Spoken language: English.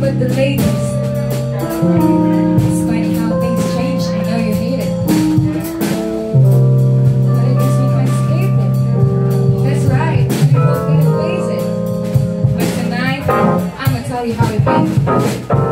With the ladies. It's how things. I know you hate it. But escape it. That's right. We both face it. But tonight, I'm gonna tell you how it feels.